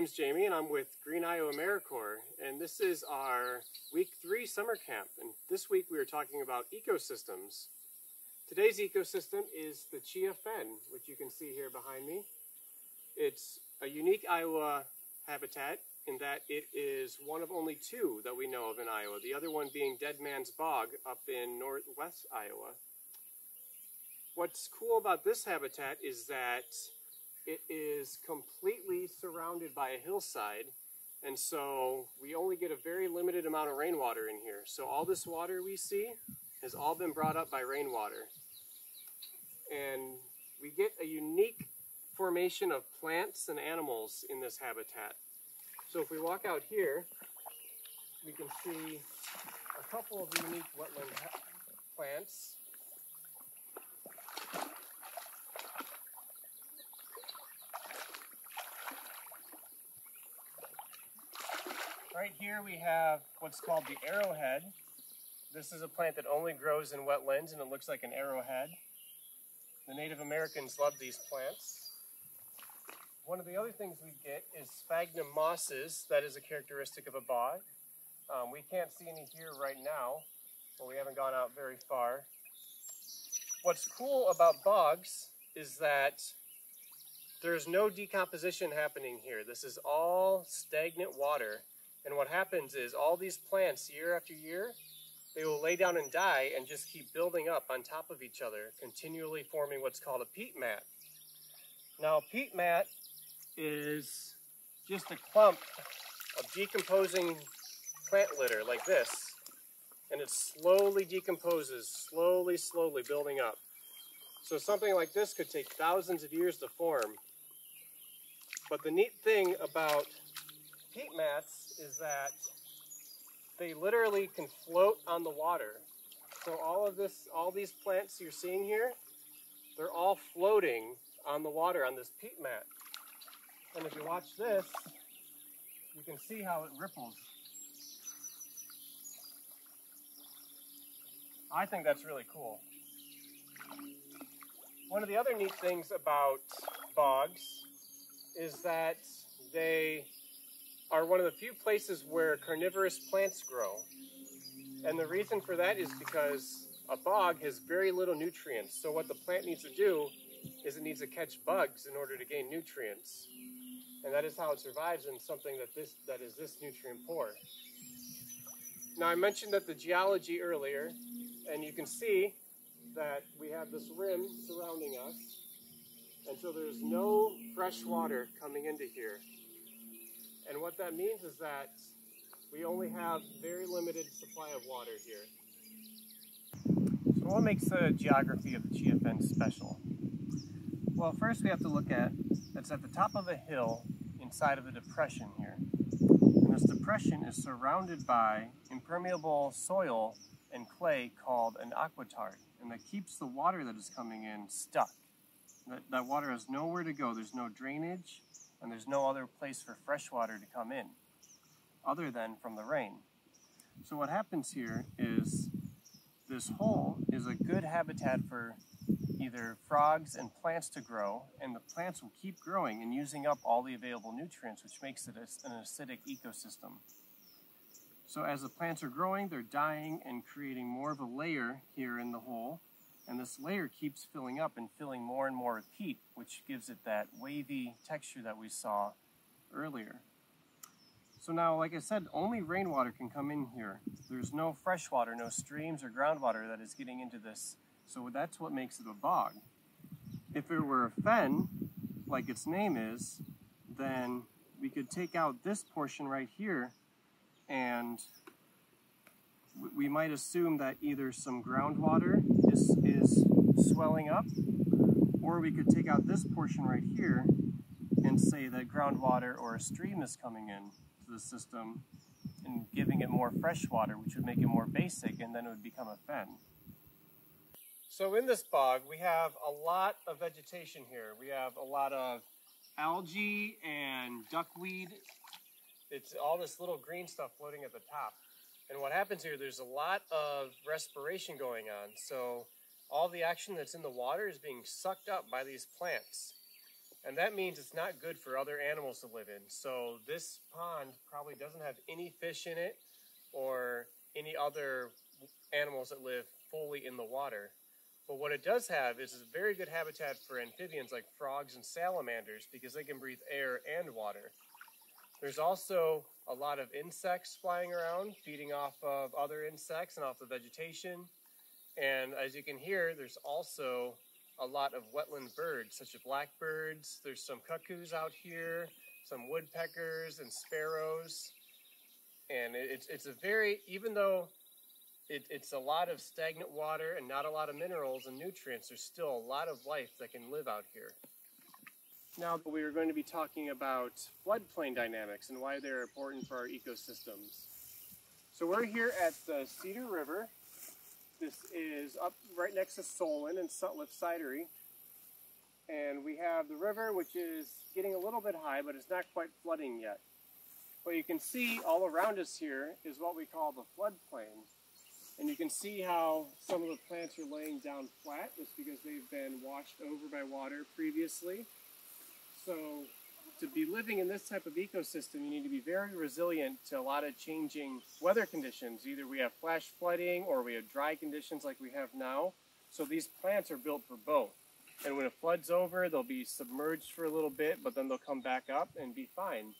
name's Jamie and I'm with Green Iowa AmeriCorps and this is our week three summer camp and this week we are talking about ecosystems. Today's ecosystem is the Chia fen, which you can see here behind me. It's a unique Iowa habitat in that it is one of only two that we know of in Iowa, the other one being Dead Man's Bog up in northwest Iowa. What's cool about this habitat is that it is completely surrounded by a hillside and so we only get a very limited amount of rainwater in here. So all this water we see has all been brought up by rainwater. And we get a unique formation of plants and animals in this habitat. So if we walk out here, we can see a couple of unique wetland plants Right here we have what's called the arrowhead. This is a plant that only grows in wetlands and it looks like an arrowhead. The Native Americans love these plants. One of the other things we get is sphagnum mosses. That is a characteristic of a bog. Um, we can't see any here right now, but we haven't gone out very far. What's cool about bogs is that there's no decomposition happening here. This is all stagnant water and what happens is all these plants, year after year, they will lay down and die and just keep building up on top of each other, continually forming what's called a peat mat. Now, a peat mat is just a clump of decomposing plant litter like this, and it slowly decomposes, slowly, slowly building up. So something like this could take thousands of years to form. But the neat thing about peat mats is that they literally can float on the water. So all of this, all these plants you're seeing here, they're all floating on the water on this peat mat. And if you watch this, you can see how it ripples. I think that's really cool. One of the other neat things about bogs is that they are one of the few places where carnivorous plants grow. And the reason for that is because a bog has very little nutrients. So what the plant needs to do is it needs to catch bugs in order to gain nutrients. And that is how it survives in something that this that is this nutrient poor. Now I mentioned that the geology earlier, and you can see that we have this rim surrounding us. And so there's no fresh water coming into here. And what that means is that we only have very limited supply of water here. So what makes the geography of the fen special? Well, first we have to look at, it's at the top of a hill inside of a depression here. And this depression is surrounded by impermeable soil and clay called an aquitard. And that keeps the water that is coming in stuck. That, that water has nowhere to go. There's no drainage and there's no other place for fresh water to come in other than from the rain. So what happens here is this hole is a good habitat for either frogs and plants to grow, and the plants will keep growing and using up all the available nutrients, which makes it an acidic ecosystem. So as the plants are growing, they're dying and creating more of a layer here in the hole, and this layer keeps filling up and filling more and more with peat, which gives it that wavy texture that we saw earlier. So now, like I said, only rainwater can come in here. There's no fresh water, no streams or groundwater that is getting into this. So that's what makes it a bog. If it were a fen, like its name is, then we could take out this portion right here and we might assume that either some groundwater is, is swelling up, or we could take out this portion right here and say that groundwater or a stream is coming in to the system and giving it more fresh water, which would make it more basic, and then it would become a fen. So in this bog, we have a lot of vegetation here. We have a lot of algae and duckweed. It's all this little green stuff floating at the top. And what happens here, there's a lot of respiration going on. So all the action that's in the water is being sucked up by these plants. And that means it's not good for other animals to live in. So this pond probably doesn't have any fish in it or any other animals that live fully in the water. But what it does have is a very good habitat for amphibians like frogs and salamanders because they can breathe air and water. There's also a lot of insects flying around, feeding off of other insects and off the vegetation. And as you can hear, there's also a lot of wetland birds, such as blackbirds. There's some cuckoos out here, some woodpeckers and sparrows. And it's, it's a very, even though it, it's a lot of stagnant water and not a lot of minerals and nutrients, there's still a lot of life that can live out here. Now we are going to be talking about floodplain dynamics and why they're important for our ecosystems. So we're here at the Cedar River. This is up right next to Solon and Sutliff Cidery. And we have the river, which is getting a little bit high, but it's not quite flooding yet. What you can see all around us here is what we call the floodplain. And you can see how some of the plants are laying down flat just because they've been washed over by water previously. So to be living in this type of ecosystem, you need to be very resilient to a lot of changing weather conditions. Either we have flash flooding or we have dry conditions like we have now. So these plants are built for both. And when it floods over, they'll be submerged for a little bit, but then they'll come back up and be fine.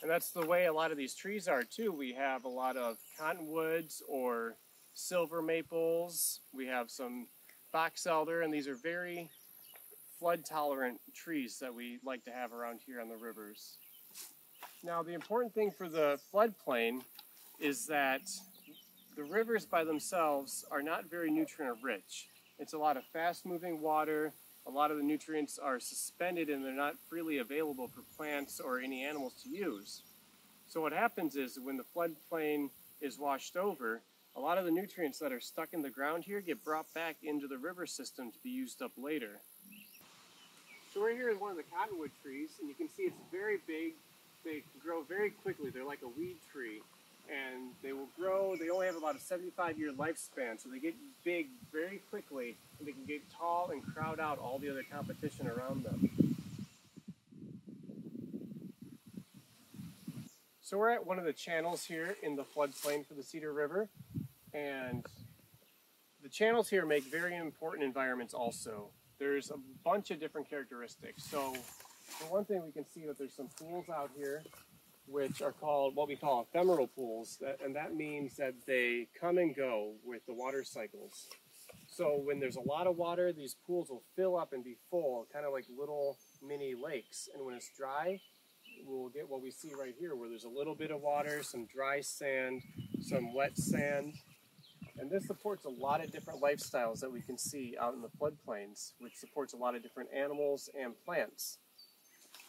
And that's the way a lot of these trees are too. We have a lot of cottonwoods or silver maples. We have some box elder, and these are very flood tolerant trees that we like to have around here on the rivers. Now the important thing for the floodplain is that the rivers by themselves are not very nutrient rich. It's a lot of fast moving water, a lot of the nutrients are suspended and they're not freely available for plants or any animals to use. So what happens is when the floodplain is washed over, a lot of the nutrients that are stuck in the ground here get brought back into the river system to be used up later. So right here is one of the cottonwood trees, and you can see it's very big. They grow very quickly. They're like a weed tree, and they will grow. They only have about a 75-year lifespan, so they get big very quickly, and they can get tall and crowd out all the other competition around them. So we're at one of the channels here in the floodplain for the Cedar River, and the channels here make very important environments also. There's a bunch of different characteristics. So for one thing, we can see that there's some pools out here which are called what we call ephemeral pools, and that means that they come and go with the water cycles. So when there's a lot of water, these pools will fill up and be full, kind of like little mini lakes. And when it's dry, we'll get what we see right here, where there's a little bit of water, some dry sand, some wet sand, and this supports a lot of different lifestyles that we can see out in the floodplains, which supports a lot of different animals and plants.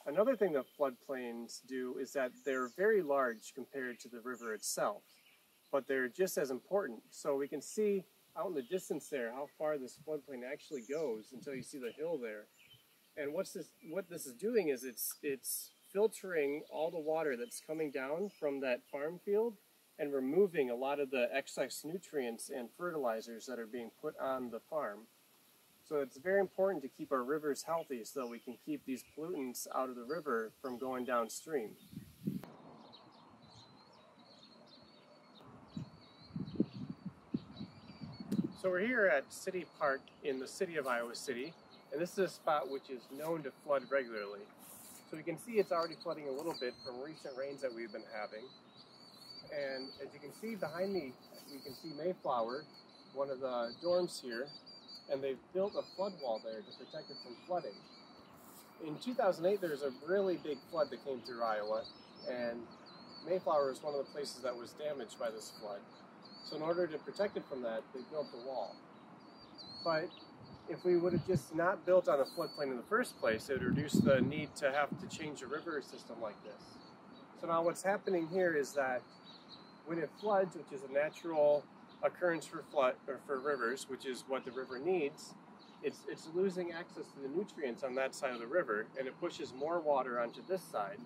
Another thing that floodplains do is that they're very large compared to the river itself, but they're just as important. So we can see out in the distance there how far this floodplain actually goes until you see the hill there. And what's this, what this is doing is it's, it's filtering all the water that's coming down from that farm field and removing a lot of the excess nutrients and fertilizers that are being put on the farm. So it's very important to keep our rivers healthy so we can keep these pollutants out of the river from going downstream. So we're here at City Park in the city of Iowa City, and this is a spot which is known to flood regularly. So we can see it's already flooding a little bit from recent rains that we've been having. And as you can see behind me, you can see Mayflower, one of the dorms here, and they've built a flood wall there to protect it from flooding. In 2008, there was a really big flood that came through Iowa, and Mayflower is one of the places that was damaged by this flood. So in order to protect it from that, they built the wall. But if we would have just not built on a floodplain in the first place, it would reduce the need to have to change a river system like this. So now what's happening here is that when it floods, which is a natural occurrence for flood or for rivers, which is what the river needs, it's it's losing access to the nutrients on that side of the river, and it pushes more water onto this side.